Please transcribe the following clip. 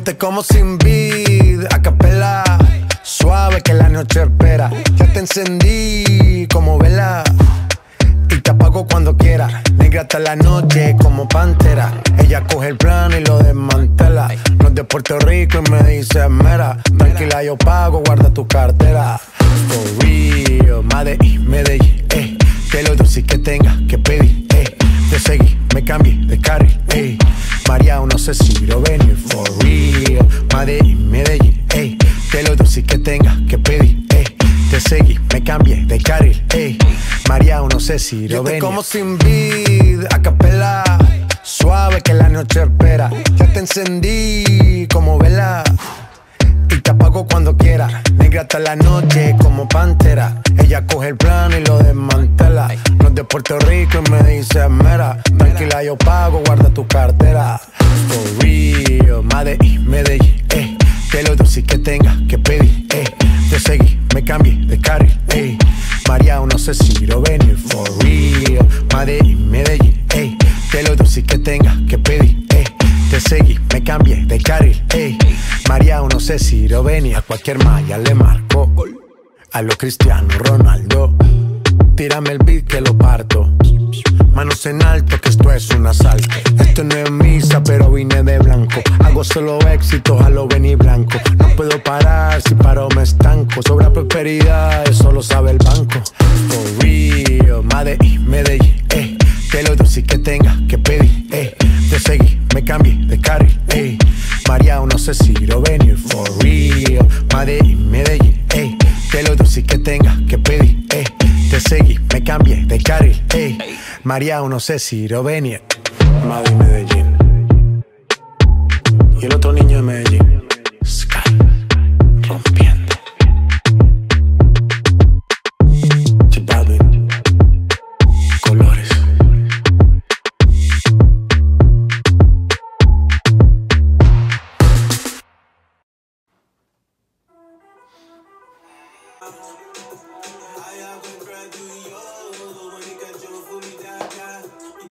te como sin vid, a capela. Suave que la noche espera. Ya te encendí como vela. Y te apago cuando quiera. Negra hasta la noche como pantera. Ella coge el plano y lo desmantela. No es de Puerto Rico y me dice mera. Tranquila, yo pago, guarda tu cartera. For real, Medellín, Medellín, eh. Que lo dulce que tenga que pedir, seguí, me cambié de carril, eh. María, no sé si lo venir, for real. Medellín, Medellín, eh. Que lo dulce que tenga que pedir, eh. Te seguí, me cambié de carril, eh. María, no sé si lo venir. como sin vid, a capela. Suave que la noche espera. Ya te encendí como vela y te apago cuando quiera. Negra hasta la noche como pantera. Ella coge el plano y lo desmantela. No es de Puerto Rico y me dice mera. Tranquila, yo pago, guarda tu cartera. For real, Medellín, Medellín, eh. Que lo dulce que tenga que pedir, eh. Te seguí, me cambié de carril, eh. María, no sé si lo venir. For real, Medellín, Medellín, eh. Que lo dulce que tenga que pedir, eh. Te seguí, me cambié de carril, ey. María, no sé si lo venía. A cualquier malla le marco. A lo Cristiano Ronaldo. Tírame el beat que lo parto. Manos en alto, que esto es un asalto. Esto no es misa, pero vine de blanco. Hago solo éxito, a lo venir blanco. No puedo parar, si paro me estanco. Sobra prosperidad, eso lo sabe el banco. For real, seguí, me cambié de carril, eh. María, no sé si lo venir. Madrid, Medellín. Y el otro niño de Medellín. Sky, rompiendo. Balvin, colores.